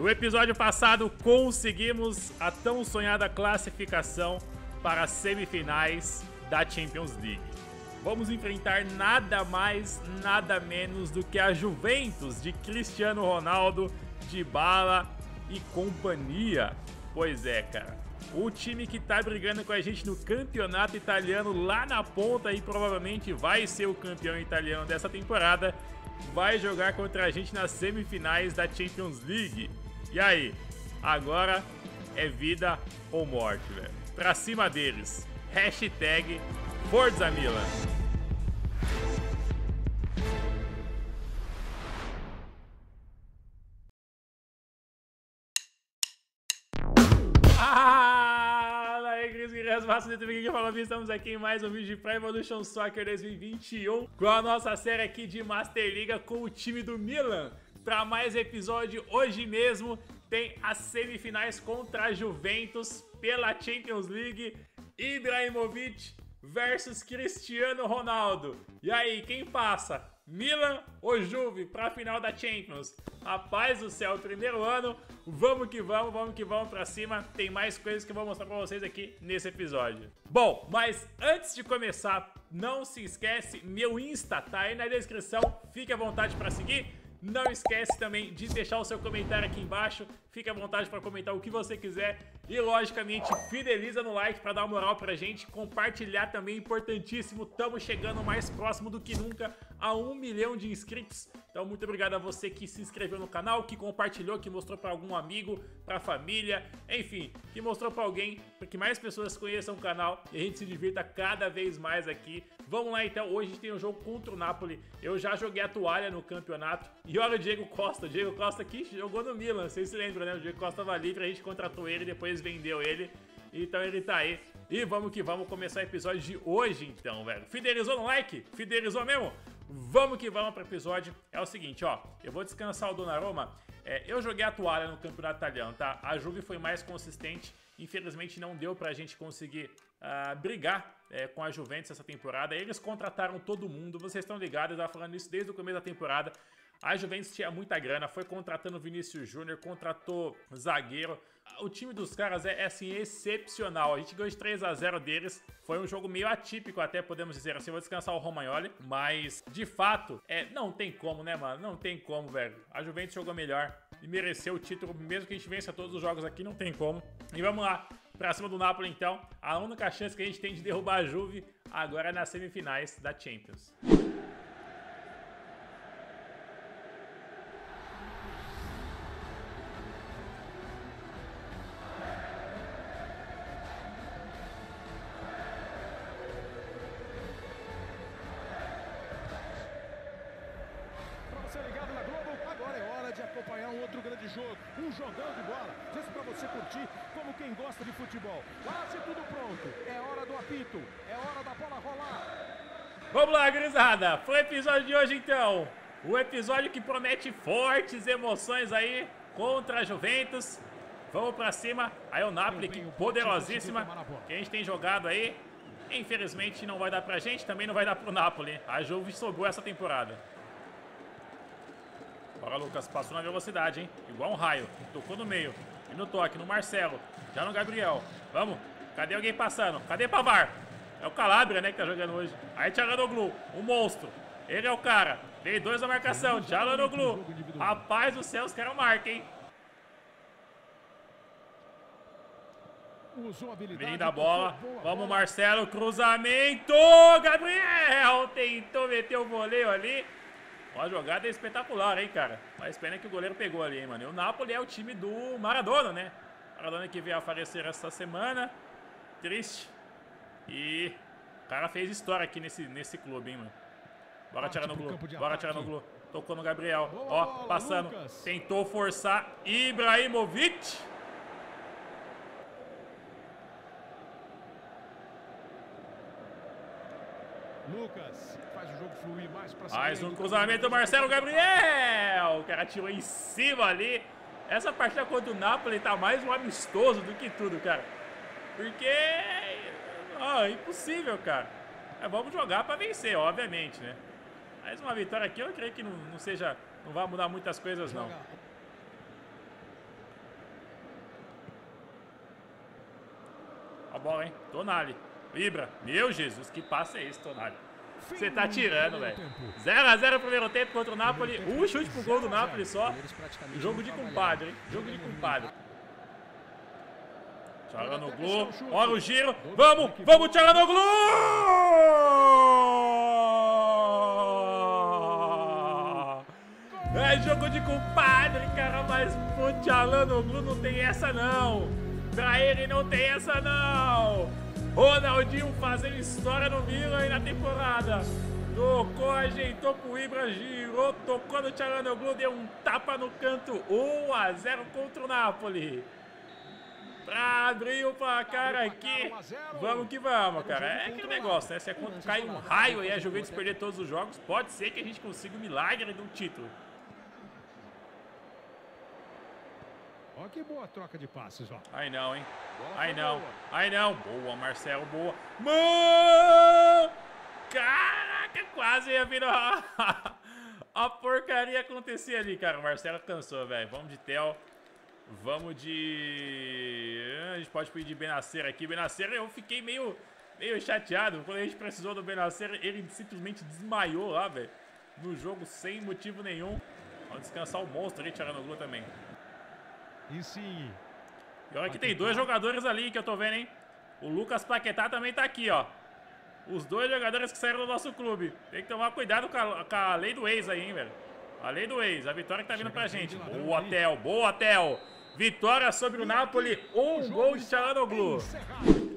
No episódio passado conseguimos a tão sonhada classificação para as semifinais da Champions League. Vamos enfrentar nada mais, nada menos do que a Juventus de Cristiano Ronaldo, de Bala e companhia. Pois é, cara. O time que tá brigando com a gente no campeonato italiano lá na ponta e provavelmente vai ser o campeão italiano dessa temporada, vai jogar contra a gente nas semifinais da Champions League. E aí? Agora é vida ou morte, velho. Pra cima deles. Hashtag Forza Milan. Massa de TV que fala, estamos aqui em mais um vídeo de Pro Evolution Soccer 2021 com a nossa série aqui de Master Liga com o time do Milan. Para mais episódio, hoje mesmo tem as semifinais contra a Juventus pela Champions League. Ibrahimovic versus Cristiano Ronaldo. E aí, quem passa? Milan ou Juve para a final da Champions? Rapaz do céu, primeiro ano, vamos que vamos, vamos que vamos para cima. Tem mais coisas que eu vou mostrar para vocês aqui nesse episódio. Bom, mas antes de começar, não se esquece, meu Insta tá aí na descrição. Fique à vontade para seguir. Não esquece também de deixar o seu comentário aqui embaixo. Fique à vontade para comentar o que você quiser. E, logicamente, fideliza no like para dar uma moral pra gente. Compartilhar também, importantíssimo. Estamos chegando mais próximo do que nunca a um milhão de inscritos. Então, muito obrigado a você que se inscreveu no canal, que compartilhou, que mostrou para algum amigo, para família, enfim, que mostrou para alguém, para que mais pessoas conheçam o canal e a gente se divirta cada vez mais aqui. Vamos lá então, hoje a gente tem um jogo contra o Napoli. Eu já joguei a toalha no campeonato. E olha o Diego Costa, o Diego Costa aqui jogou no Milan, vocês se lembram, né? O Diego Costa estava livre, a gente contratou ele, depois vendeu ele. Então ele tá aí. E vamos que vamos começar o episódio de hoje então, velho. Fidelizou no like? Fidelizou mesmo? Vamos que vamos para o episódio. É o seguinte, ó. Eu vou descansar o Donnarumma. É, eu joguei a toalha no campeonato italiano, tá? A Juve foi mais consistente. Infelizmente não deu pra gente conseguir uh, brigar é, com a Juventus essa temporada. Eles contrataram todo mundo. Vocês estão ligados, eu tava falando isso desde o começo da temporada. A Juventus tinha muita grana, foi contratando Vinícius Júnior, contratou zagueiro. O time dos caras é, é, assim, excepcional. A gente ganhou de 3 a 0 deles. Foi um jogo meio atípico, até podemos dizer assim. Vou descansar o Romagnoli. Mas, de fato, é, não tem como, né, mano? Não tem como, velho. A Juventus jogou melhor e mereceu o título. Mesmo que a gente vença todos os jogos aqui, não tem como. E vamos lá. Pra cima do Napoli, então. A única chance que a gente tem de derrubar a Juve agora é nas semifinais da Champions. Um jogão de bola. Diz para você curtir como quem gosta de futebol. Quase tudo pronto. É hora do apito. É hora da bola rolar. Vamos lá, gurizada. Foi o episódio de hoje, então. O episódio que promete fortes emoções aí contra a Juventus. Vamos pra cima. Aí o Napoli, que poderosíssima, que a gente tem jogado aí. Infelizmente não vai dar pra gente, também não vai dar pro Napoli. A Juve sobrou essa temporada. Bora, Lucas. Passou na velocidade, hein? Igual um raio. Tocou no meio. E no toque, no Marcelo. Já no Gabriel. Vamos. Cadê alguém passando? Cadê Pavar? É o Calabria, né, que tá jogando hoje. Aí Tcharanoglu, o monstro. Ele é o cara. Veio dois na marcação. Tcharanoglu. Rapaz do céu, os caras marcam, hein? Vem da bola. Vamos, Marcelo. Cruzamento. Gabriel tentou meter o voleio ali. Uma jogada espetacular, hein, cara. Mas pena que o goleiro pegou ali, hein, mano. E o Napoli é o time do Maradona, né? Maradona que veio a falecer essa semana. Triste. E o cara fez história aqui nesse, nesse clube, hein, mano. Bora tirar no glu. Bora tirar no glu. Tocou no Gabriel. Ó, passando. Tentou forçar Ibrahimovic. Lucas mais um cruzamento do Marcelo Gabriel. O cara tirou em cima ali. Essa partida contra o Napoli tá mais um amistoso do que tudo, cara. Porque... Ah, impossível, cara. É, vamos jogar para vencer, obviamente, né? Mais uma vitória aqui, eu creio que não, não seja... Não vai mudar muitas coisas, não. A bola, hein? Tonali. Libra. Meu Jesus, que passe é esse, Tonali? Você tá tirando, velho. 0x0 primeiro tempo contra o Napoli. Um chute pro gol do Napoli só. Jogo de compadre, hein? Jogo de compadre. Tcharanoglu. Olha o giro. Vamos, vamos, Tcharanoglu! É jogo de compadre, cara, mas o Tcharanoglu não tem essa não. Pra ele não tem essa não. Ronaldinho fazendo história no Milan aí na temporada. Tocou, ajeitou pro Ibra, girou, tocou no Tcharanoglu, deu um tapa no canto. 1 a 0 contra o Napoli. Pra abrir o placar aqui. Vamos que vamos, cara. É aquele negócio, né? Se é quando cai um raio e a Juventus perder todos os jogos, pode ser que a gente consiga o milagre do título. Olha que boa troca de passes, ó. Ai não, hein? Ai não. Ai não. Boa, Marcelo, boa. Mano! Caraca, quase ia vir a... porcaria acontecer ali, cara. O Marcelo cansou, velho. Vamos de Tel. Vamos de... A gente pode pedir Benacer aqui. Benacer, eu fiquei meio, meio chateado. Quando a gente precisou do Benacer, ele simplesmente desmaiou lá, velho. No jogo, sem motivo nenhum. Vamos descansar o monstro ali, gol também. Insigne. E olha que tem dois jogadores ali que eu tô vendo, hein? O Lucas Paquetá também tá aqui, ó. Os dois jogadores que saíram do nosso clube. Tem que tomar cuidado com a, com a lei do ex aí, hein, velho. A lei do ex. A vitória que tá vindo pra gente. Boa, Tel. Boa, Tel. Vitória sobre o Napoli. Um gol de Tchalanoglu.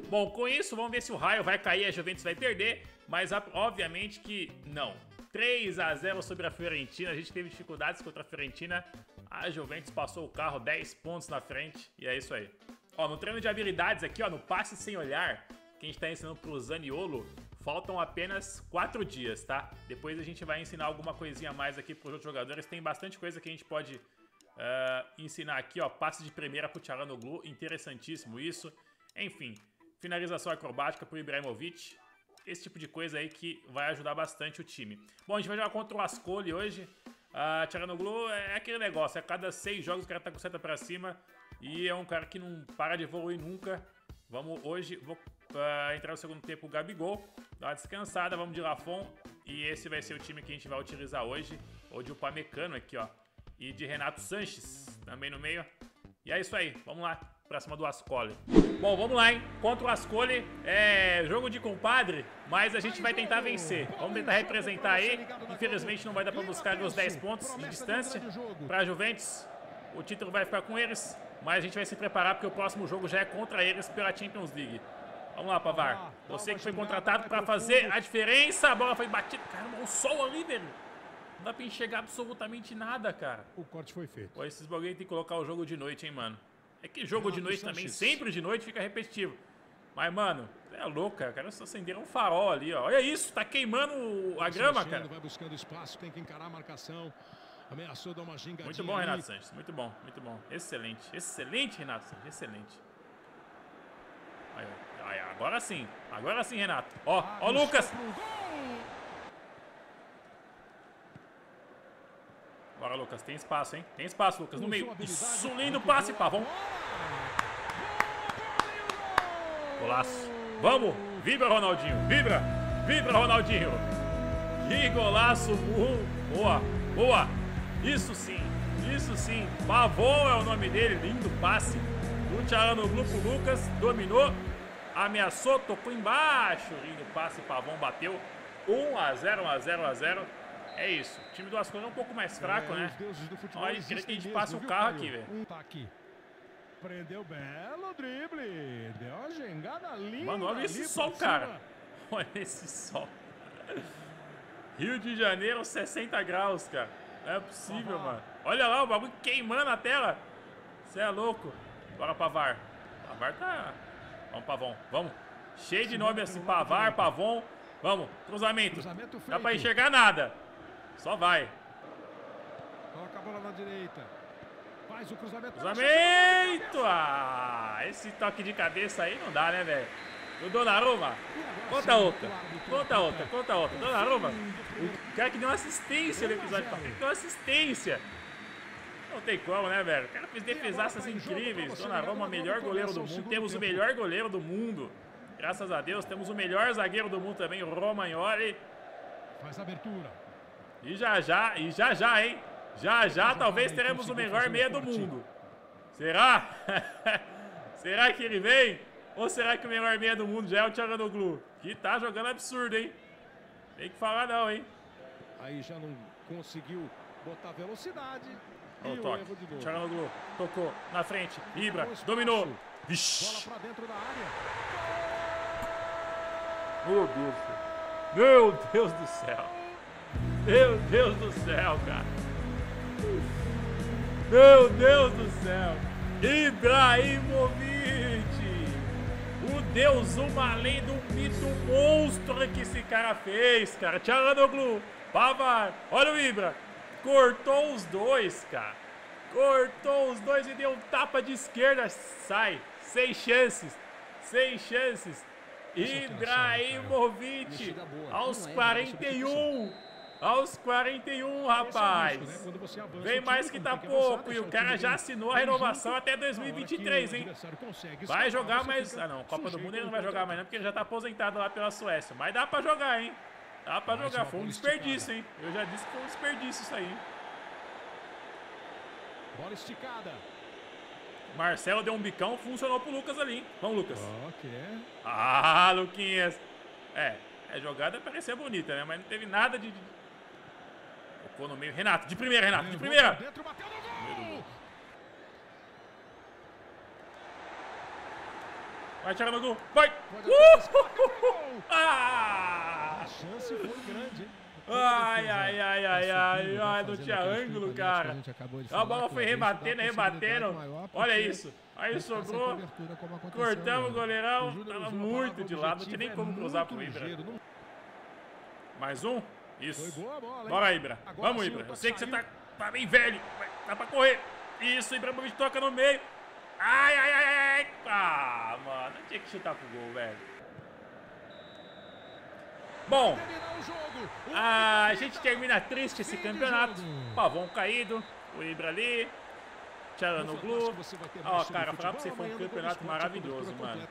Bom, com isso, vamos ver se o raio vai cair e a Juventus vai perder. Mas, obviamente que não. 3 a 0 sobre a Fiorentina. A gente teve dificuldades contra a Fiorentina. A Juventus passou o carro 10 pontos na frente. E é isso aí. Ó, no treino de habilidades aqui, ó, no passe sem olhar, que a gente tá ensinando pro Zaniolo, faltam apenas 4 dias, tá? Depois a gente vai ensinar alguma coisinha a mais aqui pros outros jogadores. Tem bastante coisa que a gente pode uh, ensinar aqui, ó. Passe de primeira pro Tcharanoglu, interessantíssimo isso. Enfim, finalização acrobática pro Ibrahimovic. Esse tipo de coisa aí que vai ajudar bastante o time. Bom, a gente vai jogar contra o Ascoli hoje. A Tcharanoglu é aquele negócio, a cada seis jogos o cara tá com seta pra cima e é um cara que não para de evoluir nunca. Vamos hoje, vou uh, entrar no segundo tempo o Gabigol, dar uma descansada, vamos de Lafon e esse vai ser o time que a gente vai utilizar hoje. Ou de Upamecano aqui, ó. E de Renato Sanches também no meio. E é isso aí, vamos lá, pra cima do Ascoli. Bom, vamos lá, hein? Contra o Ascoli, é jogo de compadre, mas a gente vai tentar vencer. Vamos tentar representar aí. Infelizmente não vai dar pra buscar os 10 pontos de distância pra Juventus. O título vai ficar com eles, mas a gente vai se preparar porque o próximo jogo já é contra eles pela Champions League. Vamos lá, Pavar. Você que foi contratado pra fazer a diferença. A bola foi batida. Caramba, o sol ali, velho. Não dá pra enxergar absolutamente nada, cara. O corte foi feito. Pô, esses bagulho tem que colocar o jogo de noite, hein, mano. É que jogo de noite também, sempre de noite, fica repetitivo. Mas, mano, é louco, cara. O cara só acenderam um farol ali, ó. Olha isso, tá queimando a grama, cara. Vai buscando espaço, tem que encarar a marcação. Ameaçou dar uma gingadinha Muito bom, Renato Sanches. Muito bom, muito bom. Excelente, excelente, Renato Sanches. Excelente. Aí, aí, agora sim. Agora sim, Renato. Ó, ó, Lucas. Bora, Lucas. Tem espaço, hein? Tem espaço, Lucas. No meio. Isso, lindo passe, Pavão. Golaço. Vamos. Vibra, Ronaldinho. Vibra. Vibra, Ronaldinho. Que golaço. Boa. Boa. Isso sim. Isso sim. Pavon é o nome dele. Lindo passe. O Tchala no grupo Lucas. Dominou. Ameaçou. Tocou embaixo. Lindo passe. Pavon bateu. 1 a 0 1 a 0 1 a 0 é isso. O time do Ascoli é um pouco mais fraco, é, né? Olha, queria que a gente passe o carro aqui, velho. Um tá aqui. Prendeu belo drible. Deu uma gengada linda. Mano, olha esse sol, cara. Olha esse sol. Rio de Janeiro, 60 graus, cara. Não é possível, Pavar. mano. Olha lá o bagulho queimando a tela. Você é louco. Bora, Pavar. Pavar tá... Vamos, Pavon. Vamos. Cheio de nome assim. Pavar, Pavon. Vamos. Cruzamento. Cruzamento Dá pra enxergar nada. Só vai. Toca a bola na direita. Faz o cruzamento. Cruzamento! Ah, esse toque de cabeça aí não dá, né, velho? O Donnarumma. Conta outra. Conta outra, conta outra. Donnarumma. O cara que deu uma assistência no episódio. Ele deu uma assistência. Não tem como, né, velho? O cara fez defesaças incríveis. Donnarumma, melhor goleiro do mundo. Temos o melhor goleiro do mundo. Graças a Deus. Temos o melhor zagueiro do mundo também, o Romagnoli. Faz abertura. E já já, e já já, hein? Já já talvez teremos o melhor meia do mundo. Será? será que ele vem? Ou será que o melhor meia do mundo já é o Tcharanoglu? Que tá jogando absurdo, hein? Tem que falar não, hein? Aí já não conseguiu botar velocidade. Olha o toque. Tcharanoglu tocou na frente. Ibra dominou. Vixe. Bola pra dentro da área. Meu Deus. Meu Deus do céu. Meu Deus do céu, cara. Meu Deus do céu. Ibrahimovic. O Deus, uma além do mito monstro que esse cara fez, cara. Tcharanoglu, Pavar, olha o Ibra. Cortou os dois, cara. Cortou os dois e deu um tapa de esquerda. Sai. Sem chances. Sem chances. Ibrahimovic. Aos 41. Aos 41, rapaz. Vem mais que tá pouco. E o cara já assinou a renovação até 2023, hein? Vai jogar mais... Ah, não. Copa do Mundo ele não vai jogar mais não, porque ele já tá aposentado lá pela Suécia. Mas dá pra jogar, hein? Dá pra jogar. Foi um desperdício, hein? Eu já disse que foi um desperdício isso aí, hein? Bola esticada. Marcelo deu um bicão, funcionou pro Lucas ali, hein? Vamos, Lucas. Ok. Ah, Luquinhas. É, a jogada parecia bonita, né? Mas não teve nada de... Tocou no meio. Renato, de primeira, Renato, de primeira. Dentro, bateu no gol. Vai, Thiago. Vai. Uh! Ah! A chance foi grande, hein? Ai, ai, ai, ai, ai, ai, não tinha ângulo, cara. A bola foi rebatendo, rebatendo. Olha isso. Aí sobrou, cortamos o goleirão, tava muito de lado, não tinha nem como cruzar pro Ibra. Mais um? Isso. bola? Bora, Ibra. Agora Vamos, Ibra. Eu sei que você tá, tá bem velho. Dá pra correr. Isso, Ibrahimovic toca no meio. Ai, ai, ai, ai. Ah, mano, não tinha que chutar pro gol, velho. Bom, a gente termina triste esse campeonato. Pavão caído, o Ibra ali, Tcharanoglu. Ó, cara, falar pra você, foi um campeonato maravilhoso, mano.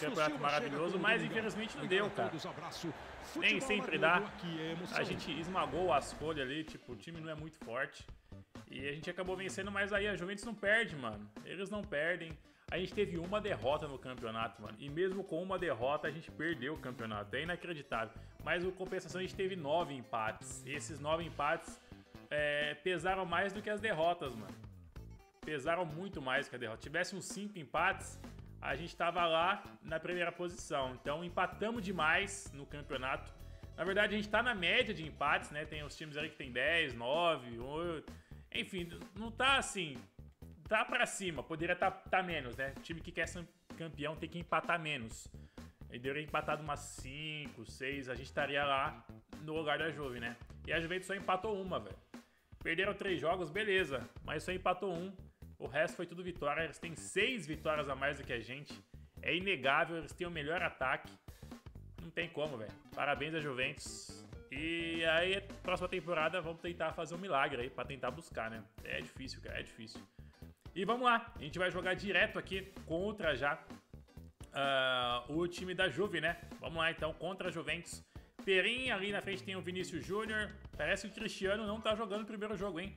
Campeonato maravilhoso, mas infelizmente não deu, cara. Nem sempre dá. É. A gente esmagou as folhas ali, tipo, o time não é muito forte. E a gente acabou vencendo, mas aí a Juventus não perde, mano. Eles não perdem. A gente teve uma derrota no campeonato, mano. E mesmo com uma derrota, a gente perdeu o campeonato. É inacreditável. Mas em compensação, a gente teve nove empates. E esses nove empates é, pesaram mais do que as derrotas, mano. Pesaram muito mais que a derrota. Tivesse uns cinco empates, a gente tava lá na primeira posição. Então empatamos demais no campeonato. Na verdade, a gente tá na média de empates, né? Tem os times ali que tem 10, 9, 8. Enfim, não tá assim. Tá pra cima. Poderia tá, tá menos, né? O time que quer ser campeão tem que empatar menos. Ele deveria empatar umas 5, 6. A gente estaria lá no lugar da Juve, né? E a Juventus só empatou uma, velho. Perderam três jogos, beleza. Mas só empatou um. O resto foi tudo vitória. Eles têm seis vitórias a mais do que a gente. É inegável, eles têm o melhor ataque. Não tem como, velho. Parabéns a Juventus. E aí, próxima temporada, vamos tentar fazer um milagre aí, pra tentar buscar, né? É difícil, cara, é difícil. E vamos lá, a gente vai jogar direto aqui contra já ah, o time da Juve, né? Vamos lá então, contra a Juventus. Perim, ali na frente tem o Vinícius Júnior. Parece que o Cristiano não tá jogando o primeiro jogo, hein?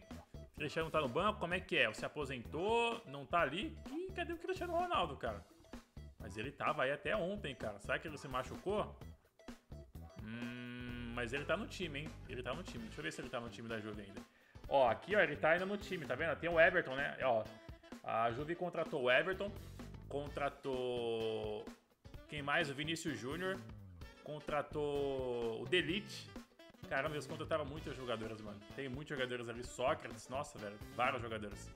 Cristiano tá no banco, como é que é? Se aposentou, não tá ali? Ih, cadê o Cristiano Ronaldo, cara? Mas ele tava aí até ontem, cara. Será que ele se machucou? Hum, mas ele tá no time, hein? Ele tá no time. Deixa eu ver se ele tá no time da Juve ainda. Ó, aqui, ó, ele tá ainda no time, tá vendo? Tem o Everton, né? Ó, a Juve contratou o Everton, contratou... Quem mais? O Vinícius Júnior, contratou o Delite. Caramba, eles contrataram muitos jogadores, mano. Tem muitos jogadores ali. Sócrates, nossa, velho. Vários jogadores.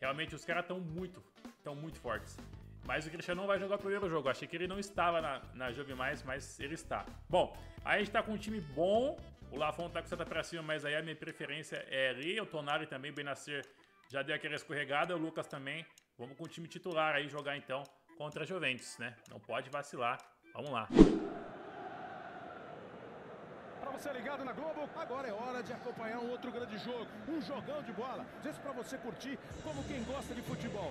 Realmente, os caras estão muito, estão muito fortes. Mas o Cristiano não vai jogar o primeiro jogo. Achei que ele não estava na, na Juve mais, mas ele está. Bom, aí a gente tá com um time bom. O Lafon tá com seta pra cima, mas aí a minha preferência é ali. O Tonari também, o Benasser já deu aquela escorregada. O Lucas também. Vamos com o time titular aí jogar então contra a Juventus, né? Não pode vacilar. Vamos lá. Para você ligado na Globo, agora é hora de acompanhar um outro grande jogo. Um jogão de bola. Esse para você curtir como quem gosta de futebol.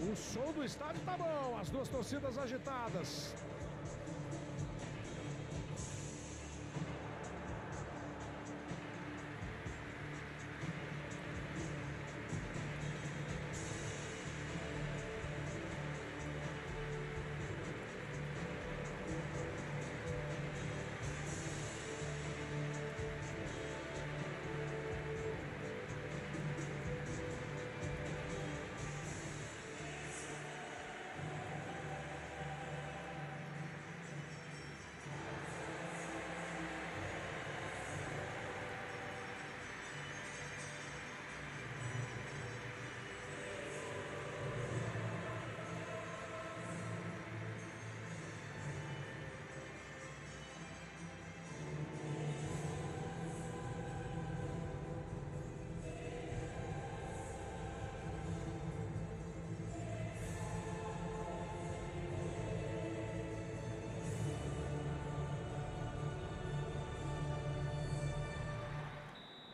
O som do estádio tá bom, as duas torcidas agitadas.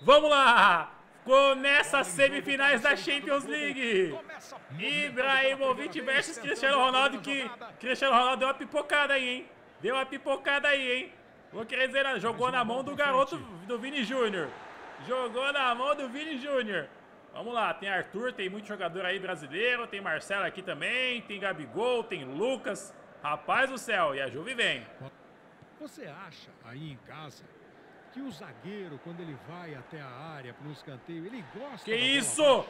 Vamos lá! Começa as semifinais da Champions League. Ibrahimovic versus Cristiano Ronaldo, que Cristiano Ronaldo deu uma pipocada aí, hein? Deu uma pipocada aí, hein? Vou querer dizer, jogou na mão do garoto do Vini Júnior. Jogou na mão do Vini Júnior. Vamos lá, tem Arthur, tem muito jogador aí brasileiro, tem Marcelo aqui também, tem Gabigol, tem Lucas. Rapaz do céu, e a Juve vem. Você acha aí em casa que o zagueiro, quando ele vai até a área para um escanteio, ele gosta Que isso?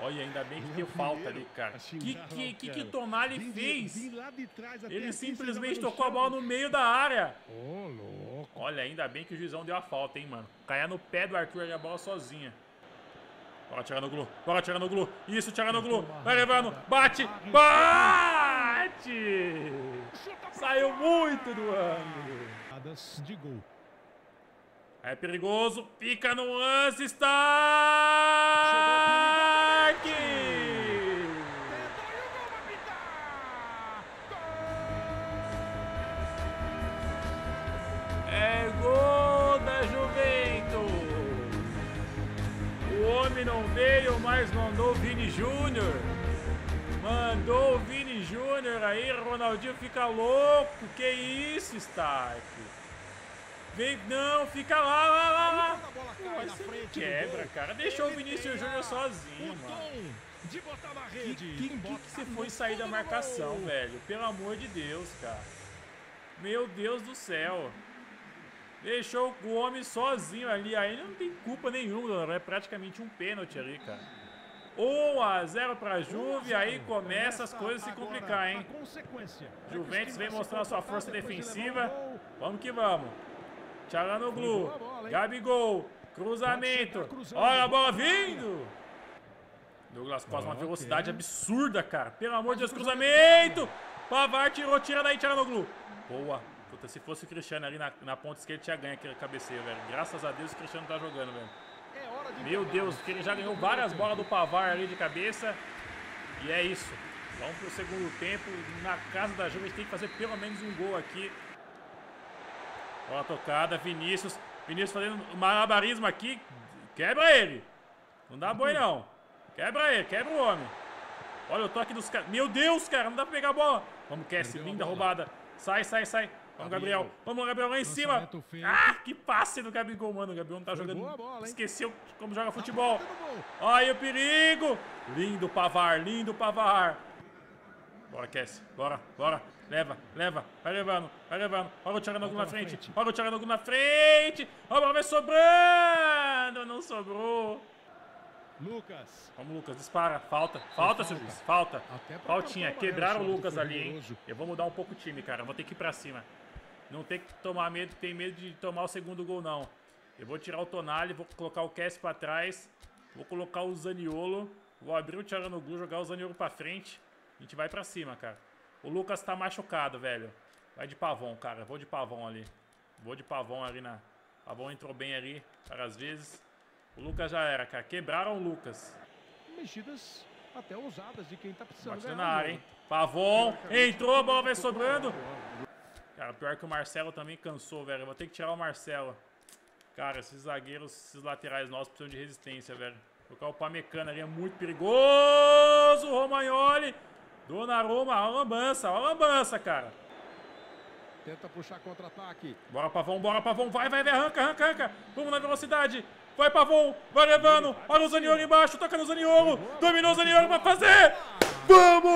Olha, ainda bem que deu falta ali, cara. Que que, que, que Tonali fez? Ele simplesmente tocou a bola no meio da área. Ô, louco. Olha, ainda bem que o juizão deu a falta, hein, mano. Caia no pé do Arthur ali a bola sozinha. Bora tirar no glu, bora tirar no glu. Isso, tirar no glu. Vai levando, bate, bate! Saiu muito do ângulo. De gol. É perigoso, fica no lance, Stark! É gol da Juventus! O homem não veio, mas mandou o Vini Júnior. Mandou o Vini Júnior aí, Ronaldinho fica louco. Que isso, Stark? Vem, não, fica lá, lá, lá, lá. Quebra, cara. Deixou o Vinícius Júnior sozinho, mano. De botar na Que, rede. que, que, que você foi sair da marcação, velho? Pelo amor de Deus, cara. Meu Deus do céu. Deixou o homem sozinho ali. Aí não tem culpa nenhuma. É praticamente um pênalti ali, cara. 1 a 0 pra Juve. Aí começa as coisas a se complicar, hein? Juventus vem mostrando a sua força defensiva. Vamos que vamos. Tcharanoglu. Gabigol. Cruzamento. Olha a bola vindo. Douglas Costa, uma velocidade absurda, cara. Pelo amor de Deus, cruzamento. Pavar tirou, tira daí, Tcharanoglu. Boa. Puta, se fosse o Cristiano ali na, na ponta esquerda, tinha ganho aquele cabeceio, velho. Graças a Deus o Cristiano tá jogando, velho. Meu Deus, que ele já ganhou várias bolas do Pavar ali de cabeça. E é isso. Vamos pro segundo tempo. Na casa da Juve, a gente tem que fazer pelo menos um gol aqui. Bola tocada, Vinícius. Vinícius fazendo malabarismo aqui. Quebra ele. Não dá boi, não. Quebra ele, quebra o homem. Olha o toque dos caras. Meu Deus, cara, não dá pra pegar a bola. Vamos, Cassie, linda roubada. Sai, sai, sai. Vamos, Gabriel. Vamos, Gabriel, lá em cima. Ah, que passe do Gabigol, mano. O Gabriel não tá jogando. Esqueceu como joga futebol. Olha o perigo. Lindo Pavar, lindo Pavar. Bora, Cassie. Bora, bora. Leva, leva. Vai levando, vai levando. Olha o Tcharanoglu na frente. Olha o Tcharanoglu na frente. Olha a bola vai sobrando. Não sobrou. Lucas. Vamos, Lucas, dispara. Falta, falta, seu juiz. Falta. Faltinha. Quebraram o Lucas ali, hein? Eu vou mudar um pouco o time, cara. Eu Vou ter que ir pra cima. Não tem que tomar medo, tem medo de tomar o segundo gol, não. Eu vou tirar o Tonali, vou colocar o Cass pra trás. Vou colocar o Zaniolo. Vou abrir o Tcharanoglu, jogar o Zaniolo pra frente. A gente vai pra cima, cara. O Lucas tá machucado, velho. Vai de pavão, cara. Vou de pavão ali. Vou de pavão ali na. Pavão entrou bem ali, várias vezes. O Lucas já era, cara. Quebraram o Lucas. Mexidas até ousadas de quem tá precisando ganhar na o área, hein? Pavon. Entrou, a bola vai sobrando. Cara. Pior que o Marcelo também cansou, velho. Eu vou ter que tirar o Marcelo. Cara, esses zagueiros, esses laterais nossos precisam de resistência, velho. Colocar o Pamecano ali é muito perigoso. Romagnoli. Donnarumma, a lambança, a lambança, cara. Tenta puxar contra-ataque. Bora, Pavão, bora, Pavão. Vai, vai, vai, arranca, arranca, arranca. Vamos na velocidade. Vai, Pavão. Vai levando. Olha o Zaniolo embaixo. Toca no Zaniolo. Dominou o Zaniolo pra fazer. Vamos!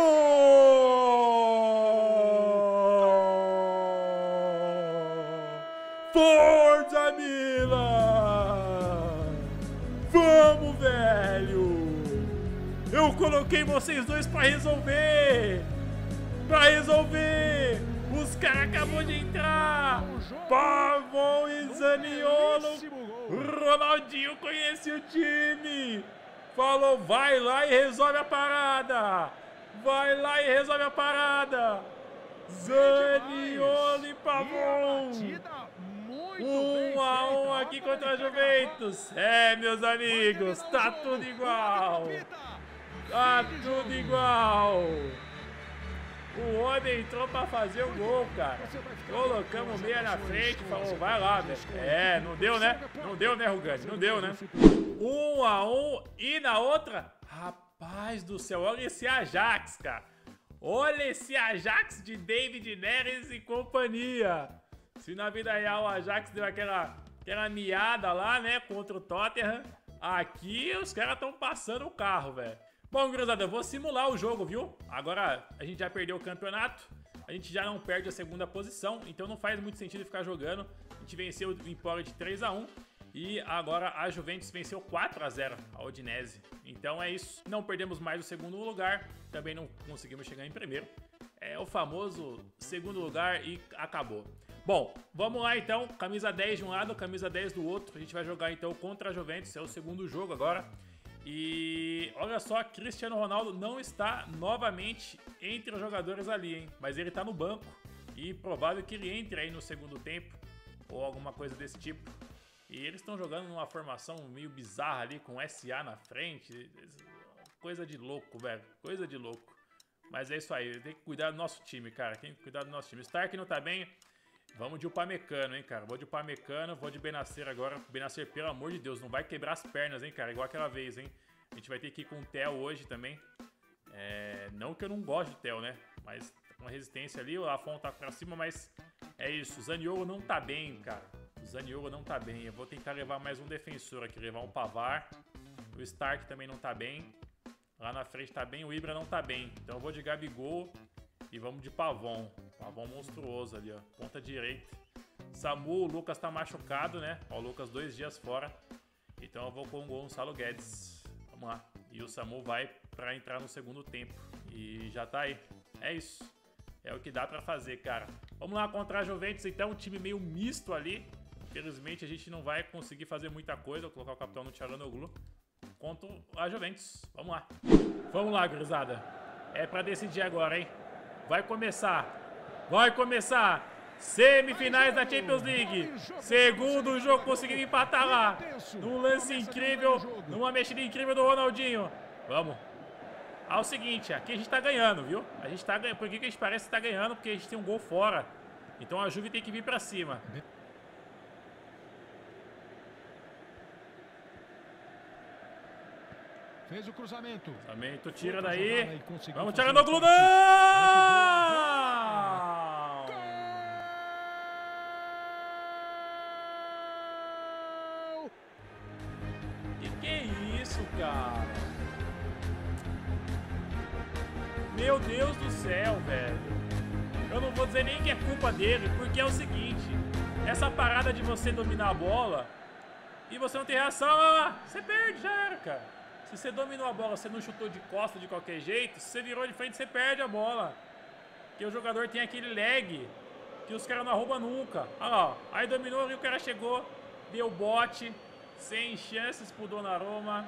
Forza Eu coloquei vocês dois pra resolver! Pra resolver! Os caras acabou de entrar! Pavon e Zaniolo! Ronaldinho conhece o time! Falou, vai lá e resolve a parada! Vai lá e resolve a parada! Zaniolo e Pavon! Um a um aqui contra a Juventus! É, meus amigos, tá tudo igual! Tá tudo igual! O homem entrou pra fazer o gol, cara. Colocamos meia na frente, falou, vai lá, velho. É, não deu, né? Não deu, né, Rugani? Não deu, né? Um a um e na outra... Rapaz do céu, olha esse Ajax, cara. Olha esse Ajax de David Neres e companhia. Se na vida real o Ajax deu aquela, aquela miada lá, né, contra o Tottenham, aqui os caras estão passando o carro, velho. Bom, gurizada, eu vou simular o jogo, viu? Agora a gente já perdeu o campeonato, a gente já não perde a segunda posição, então não faz muito sentido ficar jogando. A gente venceu o Empoli de 3 a 1 e agora a Juventus venceu 4 a 0 a Odinese. Então é isso, não perdemos mais o segundo lugar, também não conseguimos chegar em primeiro. É o famoso segundo lugar e acabou. Bom, vamos lá então, camisa 10 de um lado, camisa 10 do outro. A gente vai jogar então contra a Juventus, é o segundo jogo agora. E olha só, Cristiano Ronaldo não está novamente entre os jogadores ali, hein? Mas ele está no banco e provável que ele entre aí no segundo tempo ou alguma coisa desse tipo. E eles estão jogando numa formação meio bizarra ali com SA na frente. Coisa de louco, velho. Coisa de louco. Mas é isso aí, tem que cuidar do nosso time, cara. Tem que cuidar do nosso time. Stark não tá bem. Vamos de Upamecano, hein, cara. Vou de Upamecano, vou de Benacer agora. Benacer, pelo amor de Deus, não vai quebrar as pernas, hein, cara. Igual aquela vez, hein. A gente vai ter que ir com o Theo hoje também. É... Não que eu não goste do Theo, né. Mas tá uma resistência ali, o Lafon tá pra cima, mas é isso. O Zaniolo não tá bem, cara. O Zaniolo não tá bem. Eu vou tentar levar mais um defensor aqui, levar um Pavar. O Stark também não tá bem. Lá na frente tá bem, o Ibra não tá bem. Então eu vou de Gabigol e vamos de Pavon. Pavon monstruoso ali, ó. Ponta direita. Samu, o Lucas tá machucado, né? Ó, o Lucas dois dias fora. Então eu vou com o Gonçalo Guedes. Vamos lá. E o Samu vai pra entrar no segundo tempo. E já tá aí. É isso. É o que dá pra fazer, cara. Vamos lá contra a Juventus, então. Um time meio misto ali. Infelizmente a gente não vai conseguir fazer muita coisa. Vou colocar o capitão no Tcharanoglu. Contra a Juventus. Vamos lá. Vamos lá, gurizada. É pra decidir agora, hein? Vai começar. Vai começar. Semifinais da Champions League. Segundo jogo conseguindo empatar lá. Num lance incrível. Numa mexida incrível do Ronaldinho. Vamos. Ah, o seguinte, aqui a gente tá ganhando, viu? A gente tá ganhando. Por que, que a gente parece que tá ganhando? Porque a gente tem um gol fora. Então a Juve tem que vir pra cima. Fez o cruzamento. Cruzamento, tira daí. Vamos, tirar no Gludão! Meu Deus do céu, velho. Eu não vou dizer nem que é culpa dele, porque é o seguinte. Essa parada de você dominar a bola e você não ter reação, você perde, já era, cara. Se você dominou a bola, você não chutou de costa de qualquer jeito, se você virou de frente, você perde a bola. Porque o jogador tem aquele lag que os caras não arrombam nunca. Olha lá, ó. aí dominou ali, o cara chegou, deu bote, sem chances pro Donnarumma.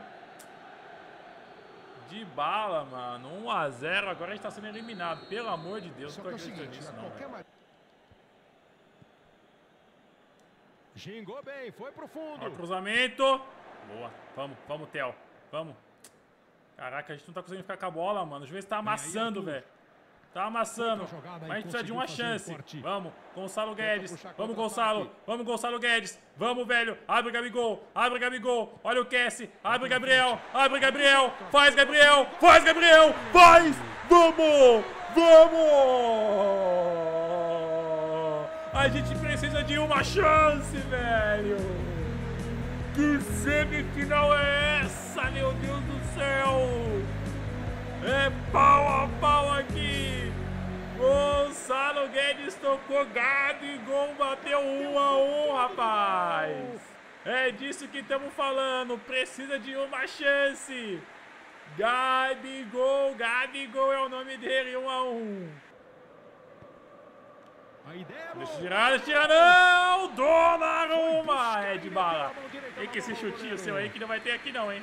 De bala, mano. 1x0, agora a gente tá sendo eliminado. Pelo amor de Deus, Só não tô é acreditando nisso a não, qualquer Gingou bem, foi pro fundo. Ó, cruzamento. Boa. Vamos, vamos, Theo. Vamos. Caraca, a gente não tá conseguindo ficar com a bola, mano. O juiz tá amassando, velho. Tá amassando. Mas a gente precisa de uma chance. Vamos, Gonçalo Guedes. Vamos, Gonçalo. Vamos, Gonçalo Guedes. Vamos, velho. Abre Gabigol. Abre Gabigol. Olha o Cassie. Abre Gabriel. Abre Gabriel. Faz Gabriel. Faz Gabriel. Faz. Vamos. Vamos. A gente precisa de uma chance, velho. Que semifinal é essa, meu Deus do céu? É pau a pau aqui. Gonçalo Guedes tocou Gabigol, bateu um a um, rapaz. É disso que estamos falando. Precisa de uma chance. Gabigol, Gabigol é o nome dele, um a um. Deixa tirar, tirar, não! Donnarumma! É de bala. Tem que esse chutinho seu aí que não vai ter aqui não, hein?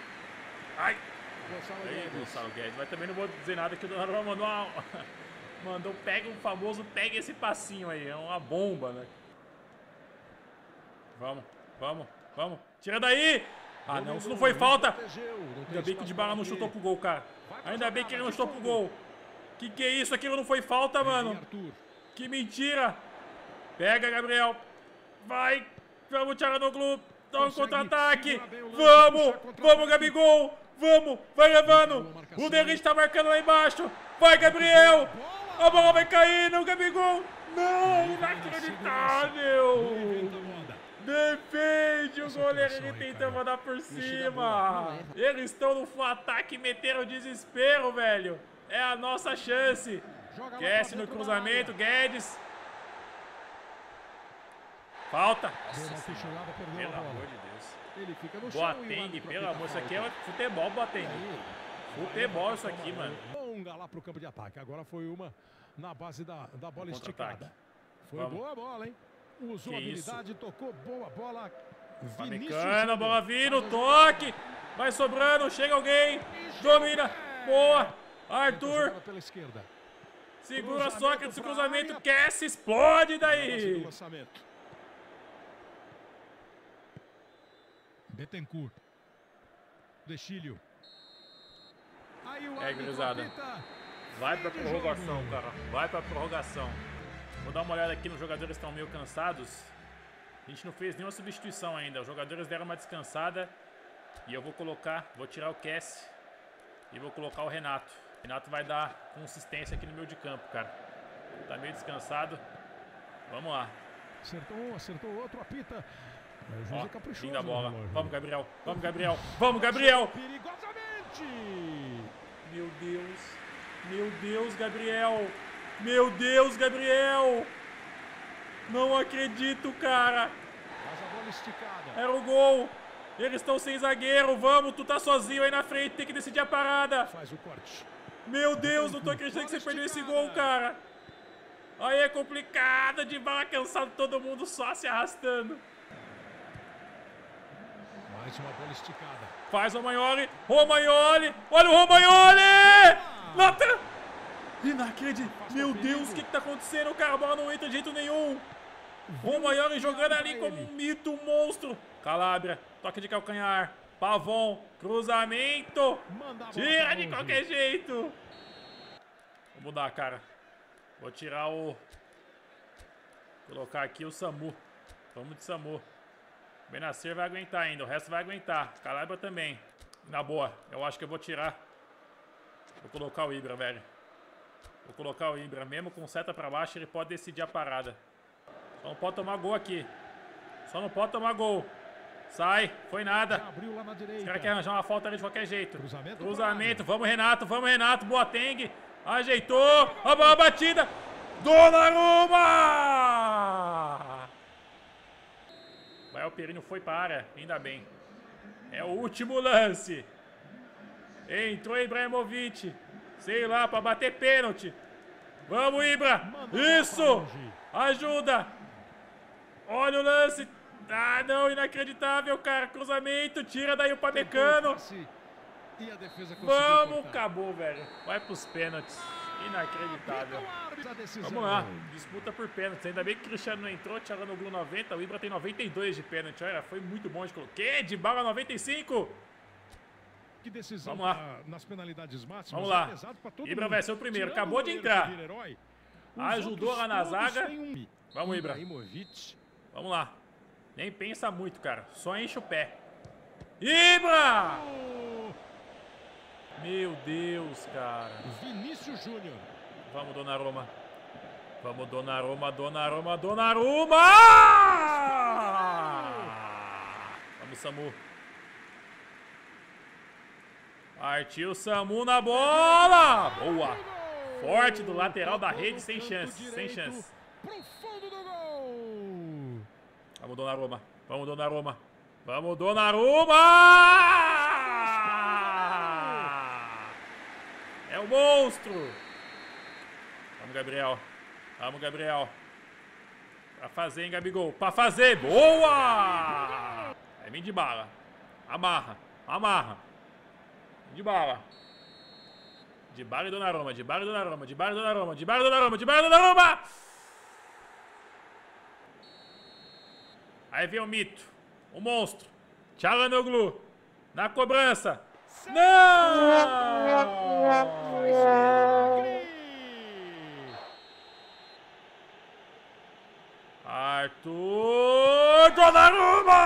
Ai! Gonçalo Guedes. Gonçalo Guedes. Mas também não vou dizer nada que o Donnarumma mandou uma... mandou pega um famoso pega esse passinho aí. É uma bomba, né? Vamos, vamos, vamos. Tira daí! Ah, não, isso não foi falta. Ainda bem que o Dybala não chutou pro gol, cara. Ainda bem que ele não chutou pro gol. Que que é isso? Aquilo não foi falta, mano. Que mentira. Pega, Gabriel. Vai. Vamos, Tcharanoglu. Dá um contra-ataque. Vamos. Vamos, Gabigol. Vamos, vai levando. O Derrit está marcando lá embaixo. Vai, Gabriel. A bola vai cair no Gabigol. Não, inacreditável. Defende o goleiro, ele tenta mandar por cima. Eles estão no ataque e meteram desespero, velho. É a nossa chance. Guedes no cruzamento, Guedes. Falta. Pelo amor de Deus. Ele fica no Boateng, pelo amor, isso aqui é futebol, Boateng. Futebol isso aqui, mano. Longa lá pro campo de ataque. Agora foi uma na base da, da bola esticada. Foi Vamos. boa bola, hein? Usou que habilidade, isso? tocou boa bola. Vinícius. bola vindo, toque. Vai sobrando, chega alguém. Domina. Boa. Arthur. Pela esquerda. Segura só que esse cruzamento se explode daí. Betancourt. Dexílio. É, gurizada. Vai pra prorrogação, cara. Vai pra prorrogação. Vou dar uma olhada aqui, os jogadores estão meio cansados. A gente não fez nenhuma substituição ainda. Os jogadores deram uma descansada. E eu vou colocar, vou tirar o Cass e vou colocar o Renato. O Renato vai dar consistência aqui no meio de campo, cara. Tá meio descansado. Vamos lá. Acertou um, acertou outro, apita. Ó, fim da bola. Vamos, Gabriel. Vamos, Gabriel. Vamos, Gabriel. Perigosamente. Meu Deus. Meu Deus, Gabriel. Meu Deus, Gabriel. Não acredito, cara. Era o gol. Eles estão sem zagueiro. Vamos, tu tá sozinho aí na frente. Tem que decidir a parada. Faz o corte. Meu Deus, não tô acreditando que você perdeu esse gol, cara. Aí é complicado. De bala cansado, todo mundo só se arrastando. Mais uma bola esticada. Faz o Romagnoli. Romagnoli. Olha o Romagnoli. Nota. Inacreditável. Meu Deus, o que, que tá acontecendo, cara? A bola não entra de jeito nenhum. Romagnoli jogando ali como um mito, um monstro. Calabria. Toque de calcanhar. Pavon. Cruzamento. Tira de qualquer jeito. Vou mudar, cara. Vou tirar o... Colocar aqui o Samu. Vamos de Samu. Benacer vai aguentar ainda, o resto vai aguentar. Calabra também. Na boa, eu acho que eu vou tirar. Vou colocar o Ibra, velho. Vou colocar o Ibra. Mesmo com seta pra baixo, ele pode decidir a parada. Só não pode tomar gol aqui. Só não pode tomar gol. Sai, foi nada. Os caras querem arranjar uma falta ali de qualquer jeito. Cruzamento. Cruzamento. Vamos, Renato. Vamos, Renato. Boateng. Ajeitou. A bola batida. Donnarumma! Vai, o Perino foi para, ainda bem. É o último lance. Entrou Ibrahimovic. Sei lá, para bater pênalti. Vamos, Ibra. Isso. Ajuda. Olha o lance. Ah, não, inacreditável, cara. Cruzamento, tira daí o Pamecano. Vamos, acabou, velho. Vai pros pênaltis. Inacreditável. Vamos lá, disputa por pênalti. Ainda bem que o Cristiano não entrou, Thiago no Glu 90. O Ibra tem 92 de pênalti. Olha, foi muito bom de colocar. Que? De bala 95? Que decisão Vamos lá. na- nas penalidades máximas. Vamos lá. é Ibra mundo. vai ser o primeiro. Tirando Acabou de entrar. herói, Ajudou lá na zaga. um- Vamos, Ibra. Vamos lá. Nem pensa muito, cara. Só enche o pé. Ibra! Meu Deus, cara. Vinícius Júnior. Vamos, Donnarumma. Vamos, Donnarumma, Donnarumma, Donnarumma! Vamos, Samu. Partiu Samu na bola! Boa! Forte do lateral da rede, sem chance, sem chance. Vamos, Donnarumma. Vamos, Donnarumma. Vamos, Donnarumma! É o monstro! Vamos, Gabriel. Vamos, Gabriel. Pra fazer, hein, Gabigol? Pra fazer! Boa! Aí vem de bala. Amarra. Amarra. De bala. De bala e Donnarumma. De bala e Donnarumma. De bala e Donnarumma. De bala e Donnarumma. De bala e Donnarumma! Aí vem o mito, o monstro, Tchalanoglu, na cobrança. Não! Arthur Donnarumma!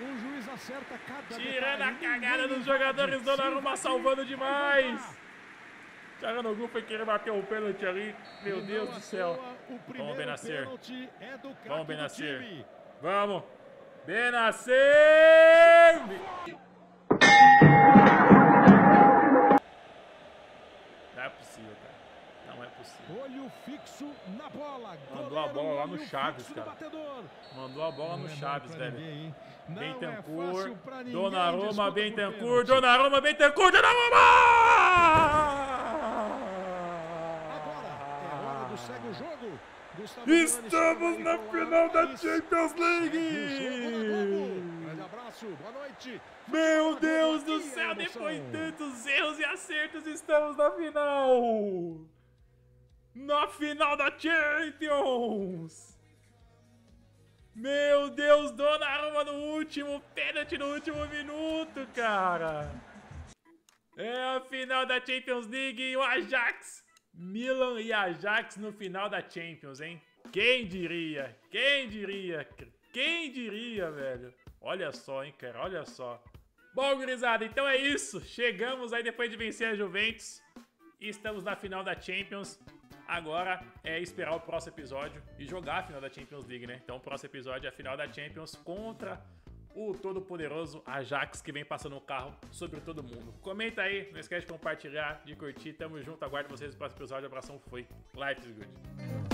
O juiz acerta cada Tirando a cagada dos jogadores, Donnarumma salvando demais. Tchalanoglu foi querer bater o pênalti ali. Meu E Deus do céu. primeiro Benacer. é Vamos, Benacer. Vamos! Benacer! Não é possível, cara. Não é possível. Olho fixo na bola. Mandou a bola lá no Chaves, cara. Mandou a bola no é Chaves, velho. é Bentancur, Donnarumma, Bentancur. Donnarumma, Bentancur, Donnarumma! Agora é hora do segue o jogo. Gustavo Estamos na final da. Champions League! Boa noite. Meu Deus do céu, depois de tantos erros e acertos, estamos na final! Na final da Champions! Meu Deus, Donnarumma no último pênalti no último minuto, cara! É a final da Champions League e o Ajax! Milan e Ajax no final da Champions, hein? Quem diria? Quem diria? Quem diria, velho? Olha só, hein, cara? Olha só. Bom, gurizada, então é isso. Chegamos aí depois de vencer a Juventus. Estamos na final da Champions. Agora é esperar o próximo episódio e jogar a final da Champions League, né? Então o próximo episódio é a final da Champions contra o todo-poderoso Ajax que vem passando o carro sobre todo mundo. Comenta aí, não esquece de compartilhar, de curtir. Tamo junto, aguardo vocês no próximo episódio. Abração, foi. Life is good.